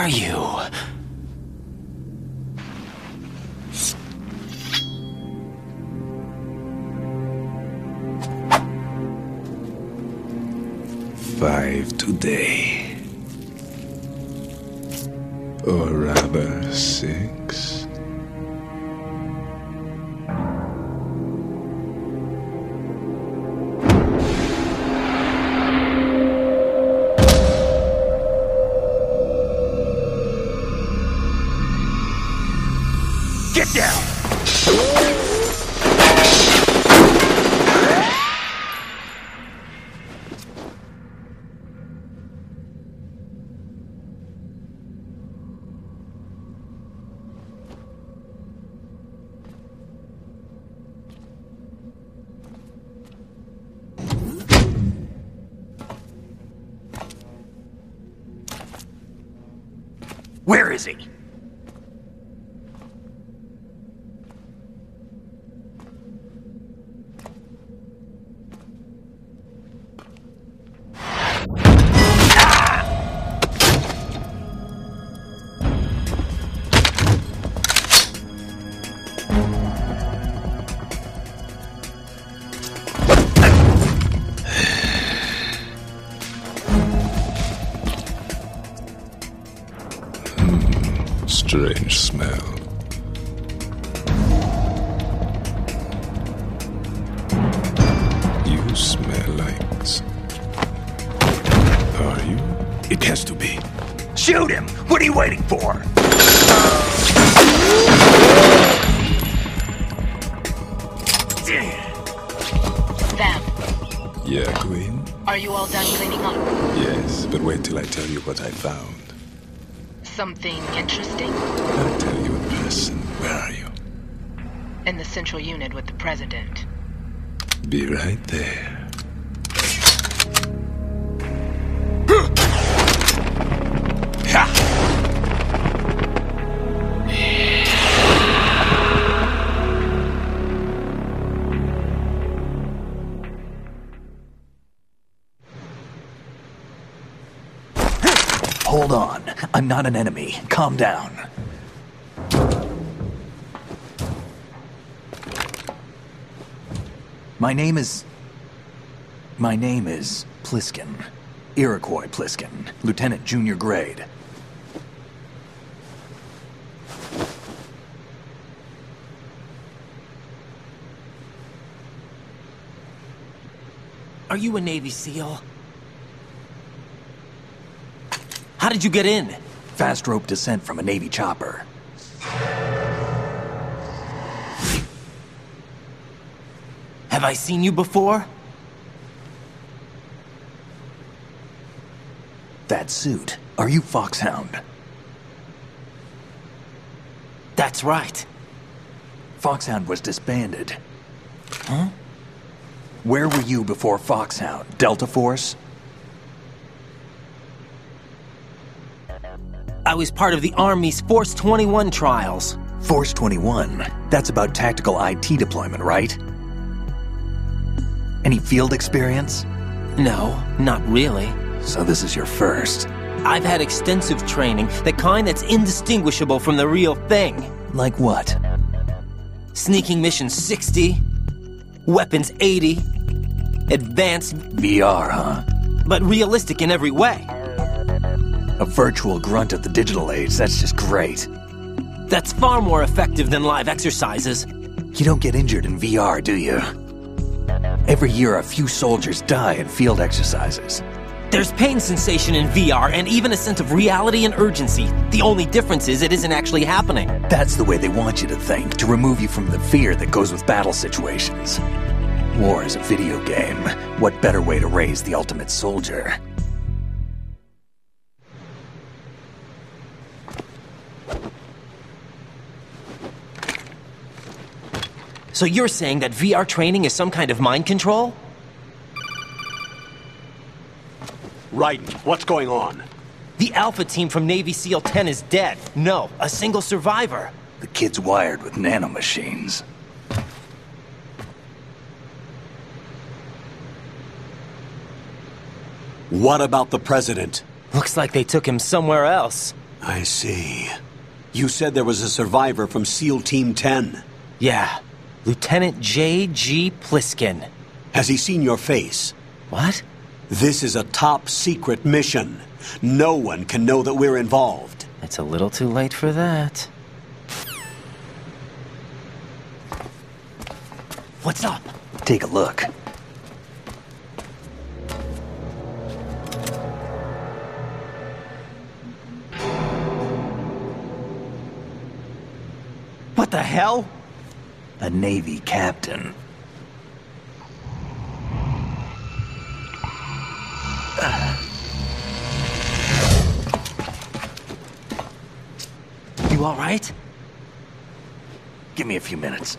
are you? Where is he? Strange smell. You smell like. Are you? It has to be. Shoot him! What are you waiting for? Vamp, Yeah, Queen? are you all done cleaning up? Yes, but wait till I tell you what I found. Something interesting? I'll tell you in person. Where are you? In the central unit with the president. Be right there. I'm not an enemy. Calm down. My name is. My name is Pliskin. Iroquois Pliskin, Lieutenant Junior Grade. Are you a Navy SEAL? How did you get in? Fast rope descent from a Navy chopper. Have I seen you before? That suit. Are you Foxhound? That's right. Foxhound was disbanded. Huh? Where were you before Foxhound? Delta Force? I was part of the Army's Force 21 trials. Force 21. That's about tactical IT deployment, right? Any field experience? No, not really. So this is your first. I've had extensive training, the kind that's indistinguishable from the real thing. Like what? Sneaking Mission 60, Weapons 80, Advanced, VR, huh? but realistic in every way. A virtual grunt of the digital age, that's just great. That's far more effective than live exercises. You don't get injured in VR, do you? Every year, a few soldiers die in field exercises. There's pain sensation in VR and even a sense of reality and urgency. The only difference is it isn't actually happening. That's the way they want you to think, to remove you from the fear that goes with battle situations. War is a video game. What better way to raise the ultimate soldier? So you're saying that VR training is some kind of mind control? Raiden, what's going on? The Alpha team from Navy SEAL 10 is dead. No, a single survivor. The kid's wired with nanomachines. What about the President? Looks like they took him somewhere else. I see. You said there was a survivor from SEAL Team 10. Yeah, Lieutenant J.G. Pliskin. Has he seen your face? What? This is a top secret mission. No one can know that we're involved. It's a little too late for that. What's up? Take a look. What the hell? A Navy captain. You alright? Give me a few minutes.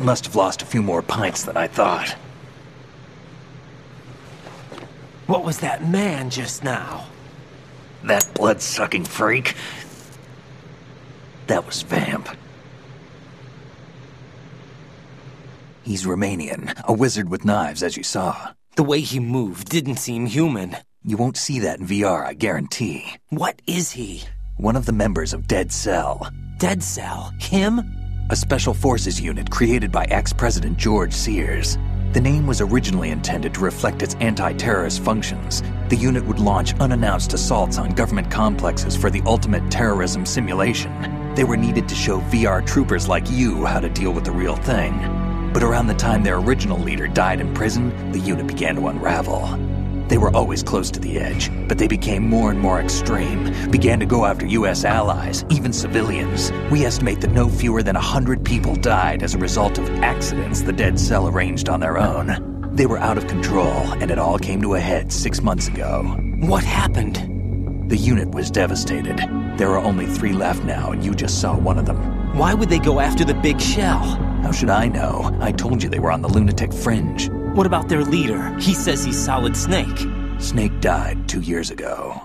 Must have lost a few more pints than I thought. What was that man just now? That blood-sucking freak? That was Vamp. He's Romanian, a wizard with knives, as you saw. The way he moved didn't seem human. You won't see that in VR, I guarantee. What is he? One of the members of Dead Cell. Dead Cell? Him? A special forces unit created by ex-president George Sears. The name was originally intended to reflect its anti-terrorist functions. The unit would launch unannounced assaults on government complexes for the ultimate terrorism simulation. They were needed to show VR troopers like you how to deal with the real thing. But around the time their original leader died in prison, the unit began to unravel. They were always close to the edge, but they became more and more extreme, began to go after U.S. allies, even civilians. We estimate that no fewer than a hundred people died as a result of accidents the Dead Cell arranged on their own. They were out of control, and it all came to a head six months ago. What happened? The unit was devastated. There are only three left now, and you just saw one of them. Why would they go after the big shell? How should I know? I told you they were on the lunatic fringe. What about their leader? He says he's Solid Snake. Snake died two years ago.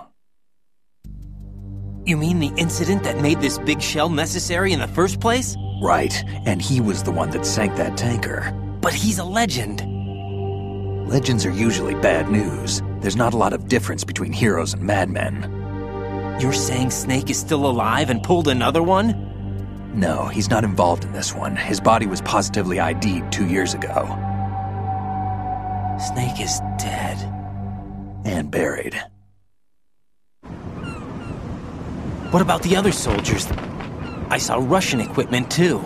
You mean the incident that made this big shell necessary in the first place? Right, and he was the one that sank that tanker. But he's a legend. Legends are usually bad news. There's not a lot of difference between heroes and madmen. You're saying Snake is still alive and pulled another one? No, he's not involved in this one. His body was positively ID'd two years ago. Snake is dead. And buried. What about the other soldiers? I saw Russian equipment too.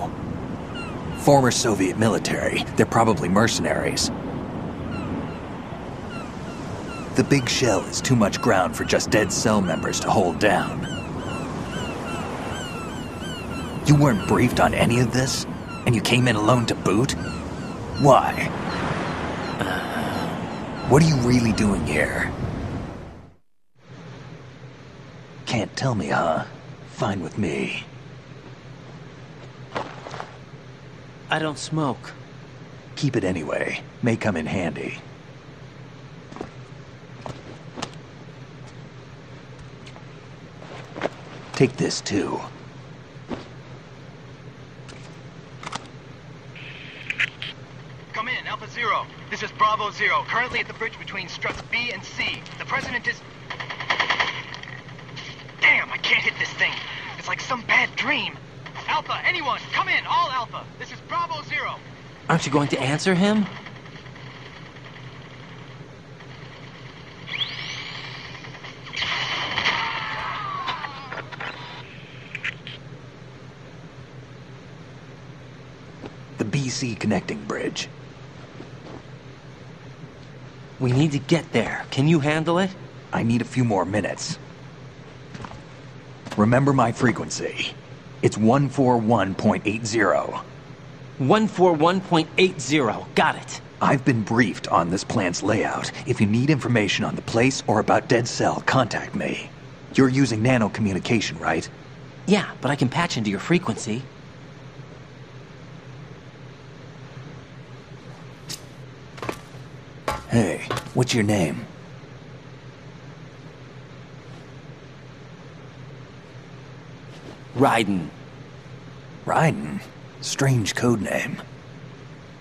Former Soviet military. They're probably mercenaries. The big shell is too much ground for just dead cell members to hold down. You weren't briefed on any of this? And you came in alone to boot? Why? What are you really doing here? Can't tell me, huh? Fine with me. I don't smoke. Keep it anyway. May come in handy. Take this too. This is Bravo Zero, currently at the bridge between struts B and C. The President is... Damn, I can't hit this thing. It's like some bad dream. Alpha, anyone, come in, all Alpha. This is Bravo Zero. Aren't you going to answer him? The BC connecting bridge. We need to get there. Can you handle it? I need a few more minutes. Remember my frequency. It's 141.80. 141.80. Got it. I've been briefed on this plant's layout. If you need information on the place or about Dead Cell, contact me. You're using nano communication, right? Yeah, but I can patch into your frequency. What's your name? Raiden. Raiden. Strange code name.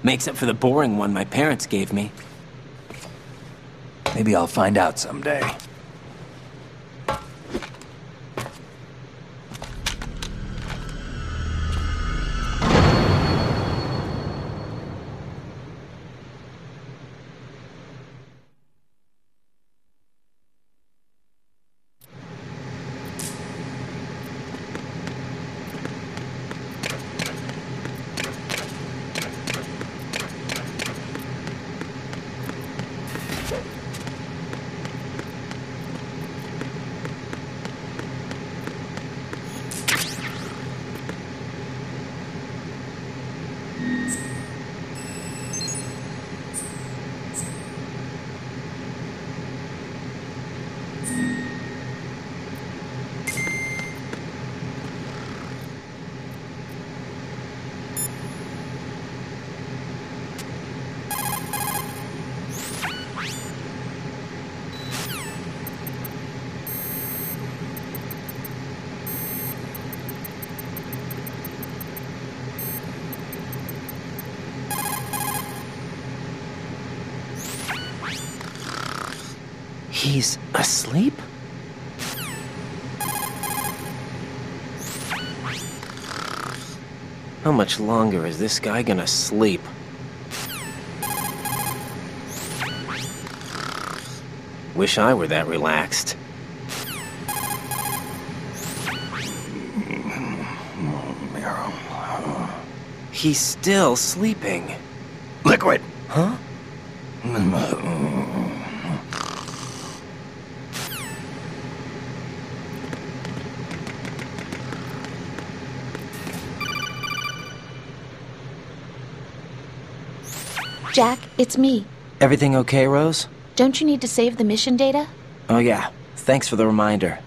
Makes up for the boring one my parents gave me. Maybe I'll find out someday. He's asleep? How much longer is this guy gonna sleep? Wish I were that relaxed. He's still sleeping. Liquid! Huh? Jack, it's me. Everything okay, Rose? Don't you need to save the mission data? Oh, yeah. Thanks for the reminder.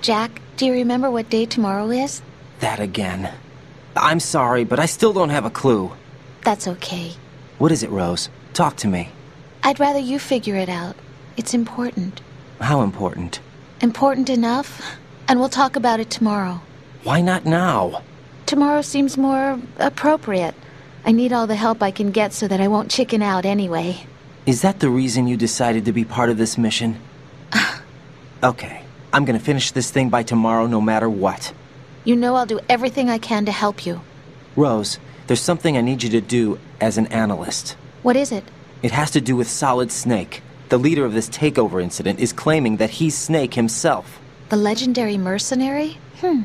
Jack, do you remember what day tomorrow is? That again. I'm sorry, but I still don't have a clue. That's okay. What is it, Rose? Talk to me. I'd rather you figure it out. It's important. How important? Important enough? And we'll talk about it tomorrow. Why not now? Tomorrow seems more appropriate. I need all the help I can get so that I won't chicken out anyway. Is that the reason you decided to be part of this mission? okay. I'm gonna finish this thing by tomorrow no matter what. You know I'll do everything I can to help you. Rose, there's something I need you to do as an analyst. What is it? It has to do with Solid Snake. The leader of this takeover incident is claiming that he's Snake himself. The legendary mercenary? Hmm.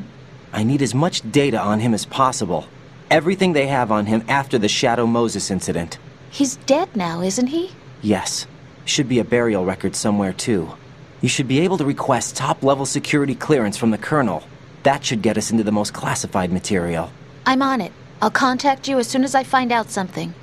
I need as much data on him as possible. Everything they have on him after the Shadow Moses incident. He's dead now, isn't he? Yes. Should be a burial record somewhere, too. You should be able to request top level security clearance from the Colonel. That should get us into the most classified material. I'm on it. I'll contact you as soon as I find out something.